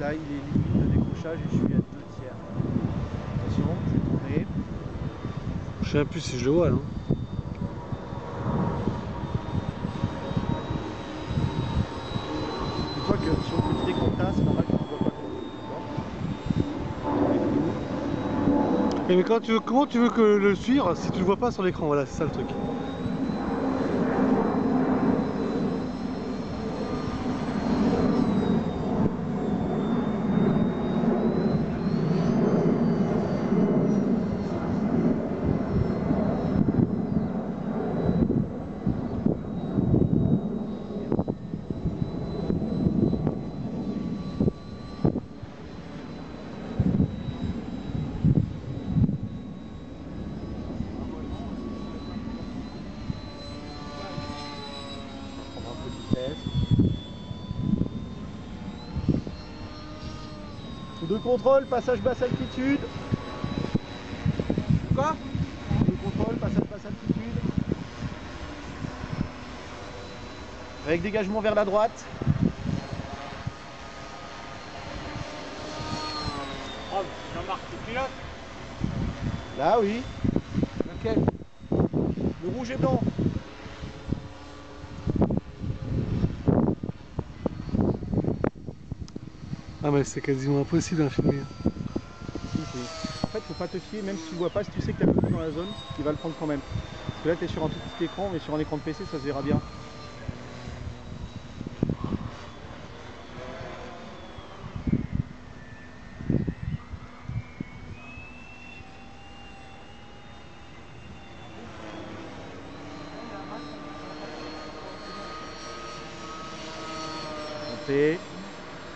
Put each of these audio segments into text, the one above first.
là, il est limite de décrochage et je suis à 2 tiers. Attention, je vais tourner. Je sais plus si je le vois là. Dis-toi que sur le petit t'as, c'est normal que tu ne vois pas Et mais quand tu veux, comment tu veux que le suivre si tu le vois pas sur l'écran? Voilà, c'est ça le truc. On va prendre un peu de vitesse. Coup de contrôle, passage basse altitude. Quoi? De contrôle, passage basse altitude. Avec dégagement vers la droite. Oh, Jean-Marc, tu pilotes Là oui. Lequel Le rouge et blanc. Ah mais c'est quasiment impossible à filmer. En fait, faut pas te fier, même si tu vois pas, si tu sais que tu as beaucoup dans la zone, il va le prendre quand même. Parce que là, tu es sur un tout petit écran, mais sur un écran de PC, ça se verra bien.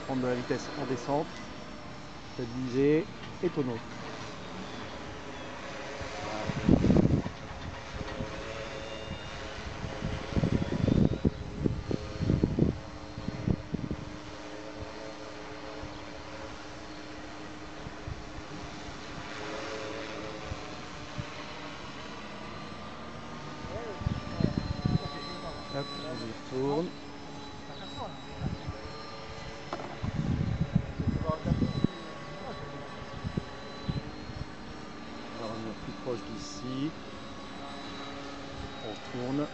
Prendre de la vitesse en descente, stabiliser et tonneau. Hop, on y. On va revenir plus proche d'ici. On tourne.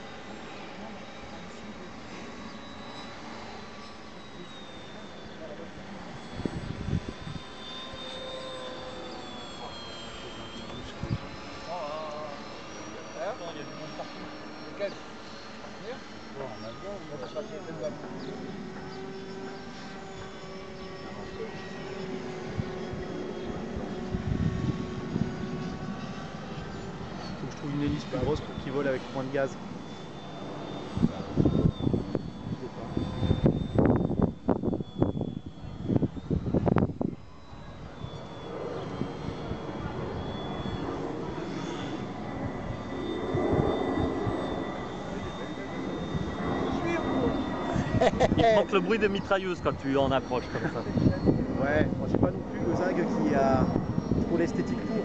Attends, il y a du monde partout. Lequel Bon, en avion, on va pas faire de Trouve une hélice plus grosse pour qu'il vole avec moins de gaz. Il te manque le bruit des mitrailleuses quand tu en approches comme ça. Ouais, moi j'ai pas non plus le zag qui a trop l'esthétique pour.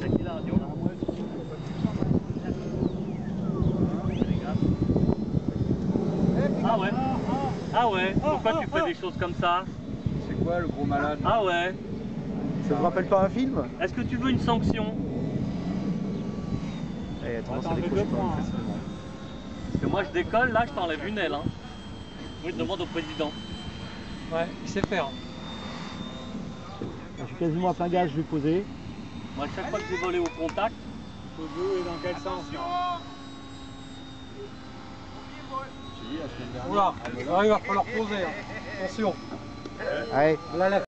C'est qui la radio là Ah ouais Ah ouais Pourquoi tu fais des choses comme ça C'est quoi le gros malade Ah ouais Ça te rappelle pas un film Est-ce que tu veux une sanction Eh, tendance Attends, à décrocher points, hein. facilement. Parce que moi je décolle, là je t'enlève une aile. Hein. Oui, demande au président. Ouais, il sait faire. Je suis quasiment à plein gaz, je vais poser. Moi chaque fois que j'ai volé au contact, Faut jouer dans quel sens là. Oula, il va falloir poser. hein. Attention. Allez. Là, la